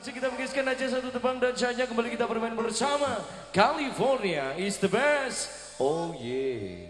Langsung kita mengisikan aja satu tebang dan saja kembali kita bermain bersama California is the best. Oh yeah.